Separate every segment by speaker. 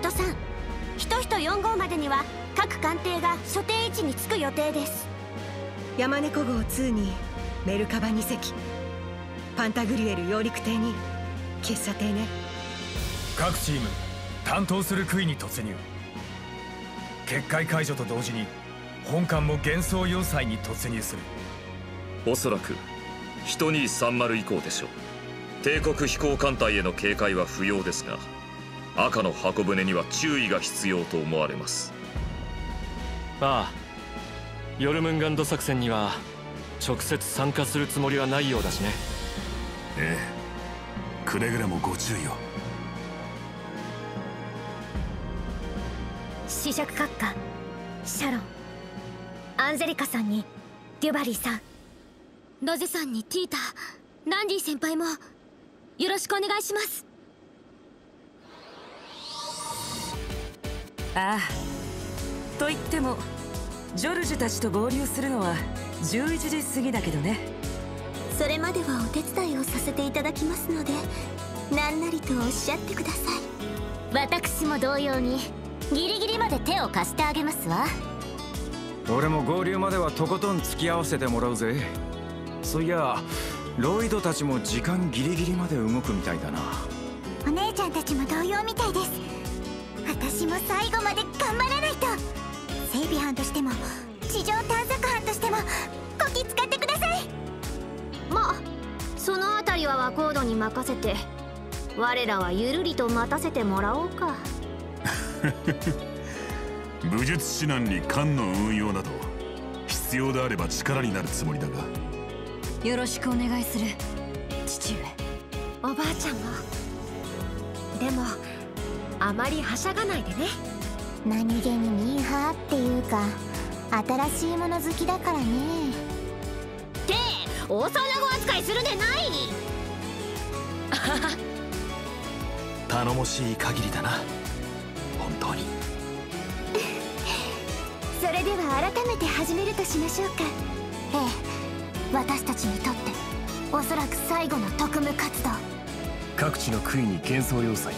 Speaker 1: 人さん。人人4号までには各艦艇が所定位置につく予定です。
Speaker 2: 山猫号2にメルカバ2隻。パンタグリエル揚陸艇に。結社艇ね。
Speaker 3: 各チーム担当する杭に突入。結界解除と同時に本艦も幻想要塞に突入する。
Speaker 4: おそらく1230以降でしょう。帝国飛行艦隊への警戒は不要ですが赤の箱舟には注意が必要と思われます。
Speaker 5: ああヨルムンガンド作戦には直接参加するつもりはないようだしね。
Speaker 6: ええ。くれぐれもご注意を。
Speaker 1: 試食閣下シャロンアンジェリカさんにデュバリーさんロゼさんにティータランディ先輩もよろしくお願いします
Speaker 7: ああ。と言ってもジョルジュたちと合流するのは11時過ぎだけどね。
Speaker 1: それまではお手伝いをさせていただきますので何なりとおっしゃってください。私も同様にギリギリまで手を貸してあげますわ。
Speaker 8: 俺も合流まではとことん付き合わせてもらうぜ。そういやロイドたちも時間ギリギリまで動くみたいだな。
Speaker 1: お姉ちゃんたちも同様みたいです私も最後まで頑張らないと。整備班としても地上探索班としてもこき使ってください。まあそのあたりはワコードに任せて我らはゆるりと待たせてもらおうか。
Speaker 6: 武術指南に艦の運用など必要であれば力になるつもりだが。
Speaker 7: よろしくお願いする父上。
Speaker 1: おばあちゃんも。でもあまりはしゃがないでね。何気にミーハーっていうか新しいもの好きだからね。って幼子扱いするでない？
Speaker 8: 頼もしい限りだな。本当に。
Speaker 1: それでは改めて始めるとしましょうか。ええ私たちにとっておそらく最後の特務活動。
Speaker 9: 各地の杭に幻想要塞。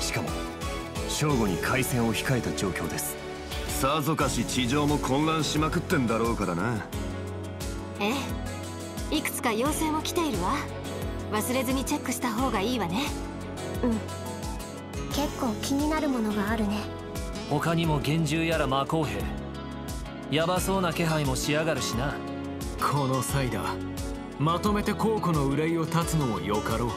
Speaker 9: しかも正午に開戦を控えた状況です。
Speaker 10: さぞかし地上も混乱しまくってんだろうからな。
Speaker 1: ええ。いくつか要請も来ているわ。忘れずにチェックした方がいいわね。うん。結構気になるものがあるね。
Speaker 11: 他にも幻獣やら魔鋼兵ヤバそうな気配もしやがるしな。
Speaker 12: この際だ。まとめて皇庫の憂いを断つのもよかろう。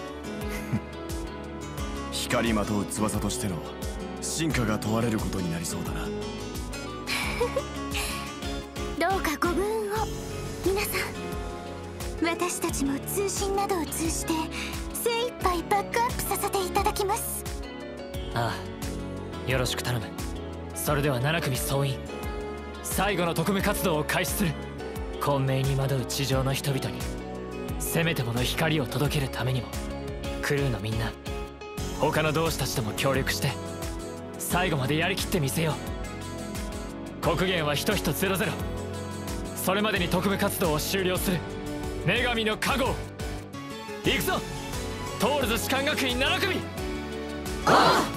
Speaker 9: 光まとう翼としての進化が問われることになりそうだな。
Speaker 1: どうかご分を。皆さん私たちも通信などを通じて精一杯バックアップさせていただきます。
Speaker 11: ああよろしく頼む。それでは7組総員最後の特務活動を開始する。混迷に惑う地上の人々にせめてもの光を届けるためにもクルーのみんな他の同志たちとも協力して最後までやりきってみせよう。国限は人人ゼロゼロ。それまでに特務活動を終了する。女神の加護。行くぞ。トールズ士官学院7組。ああ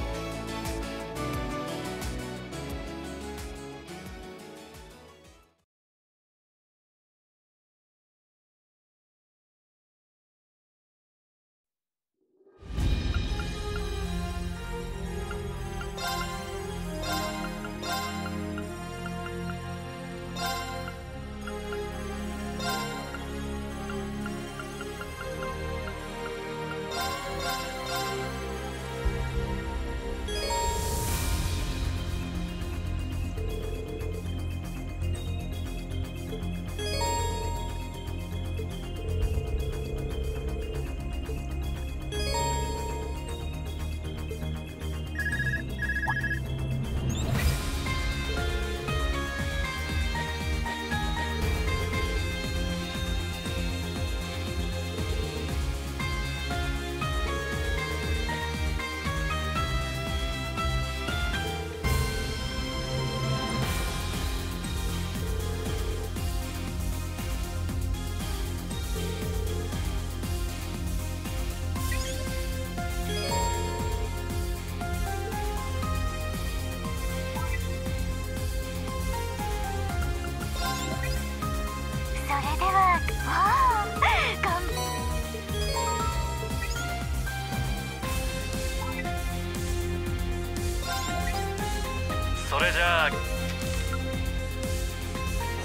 Speaker 1: れではわあ頑
Speaker 5: それじゃあ。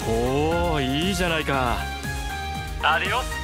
Speaker 5: ほういいじゃないか。アディオス。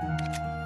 Speaker 13: Mm-hmm.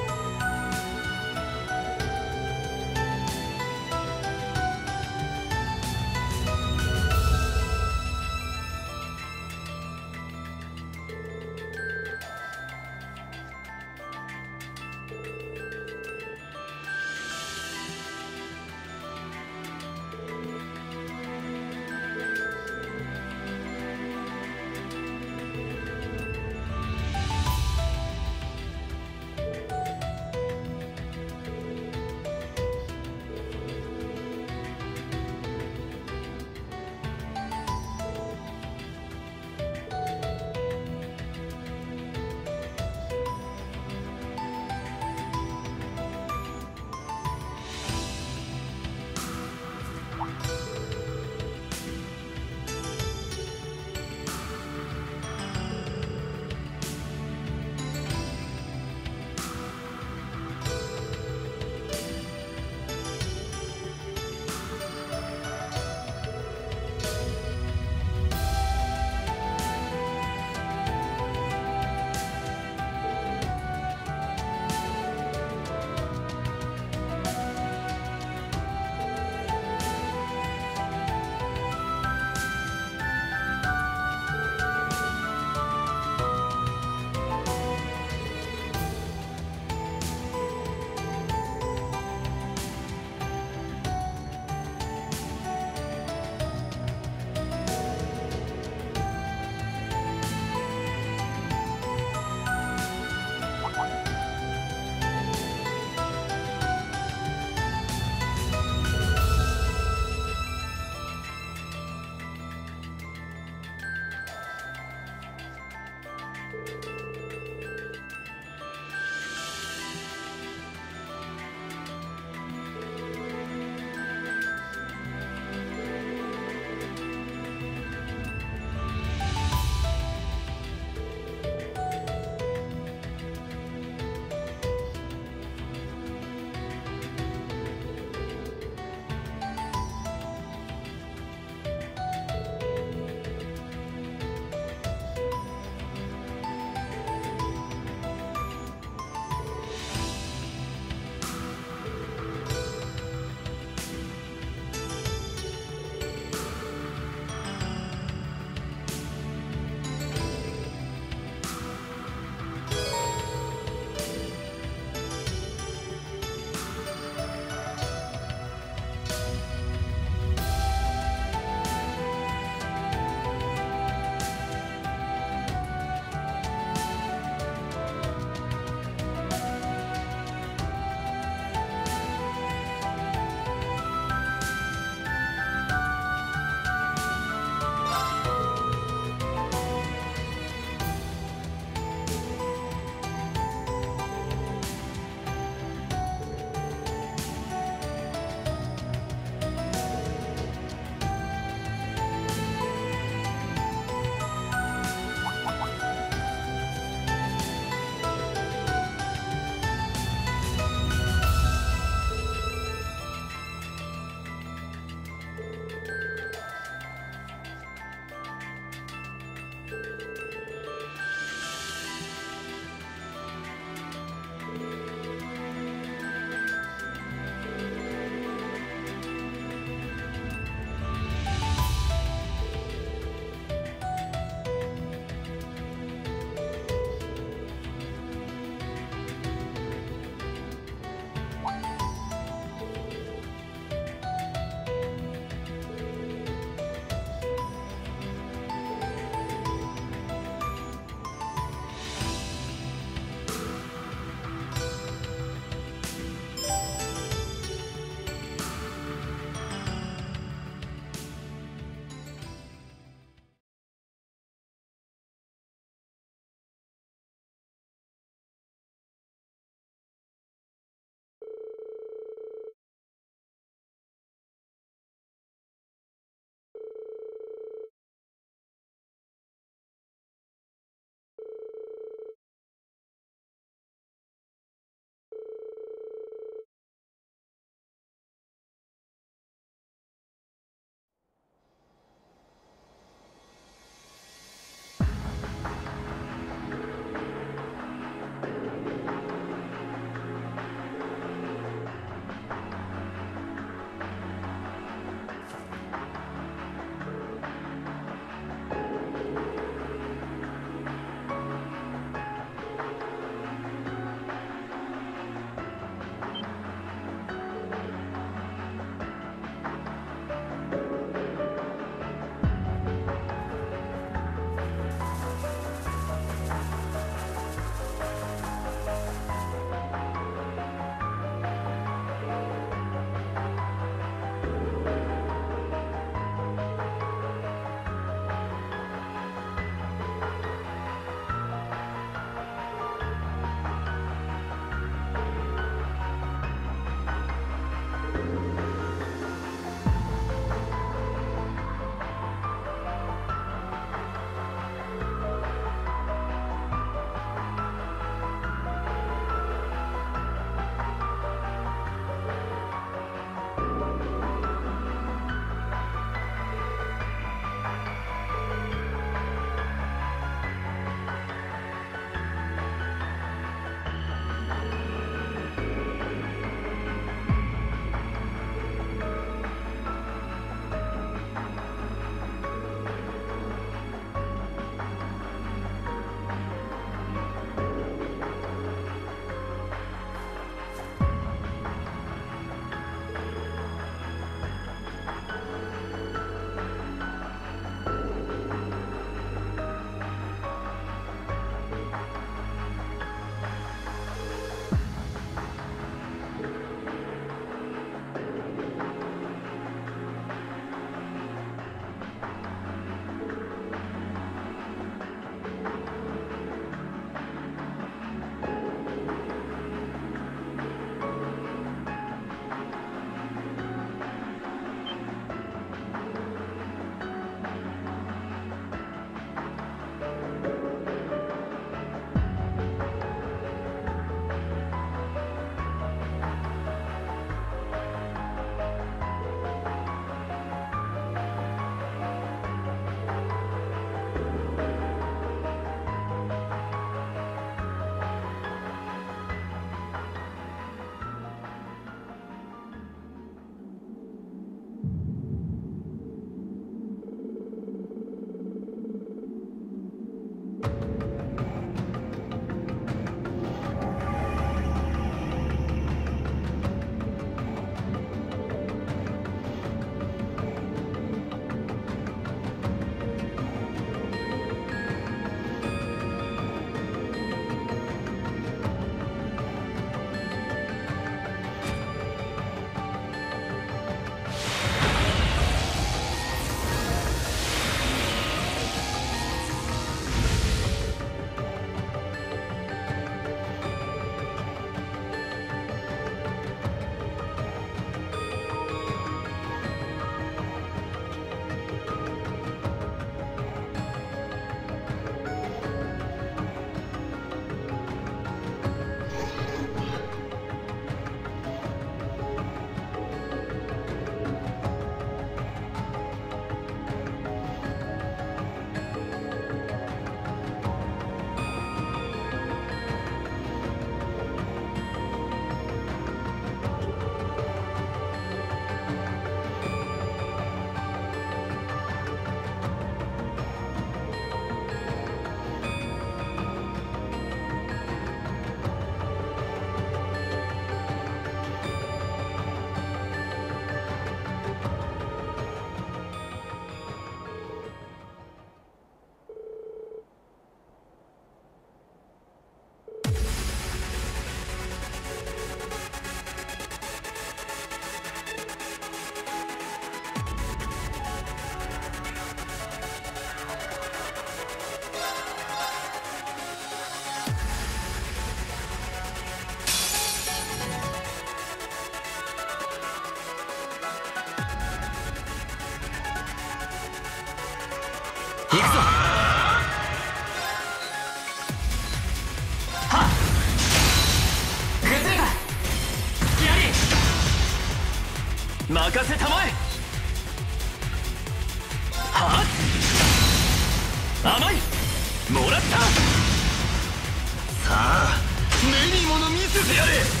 Speaker 13: やれ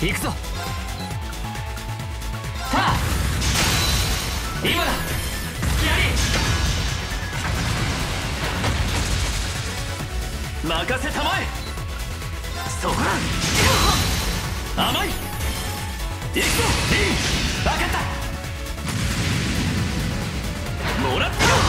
Speaker 13: 行くぞ。さあ今だ。やり任せたまえ。そこだ。甘い。行くぞ。リン。分かった。もらった。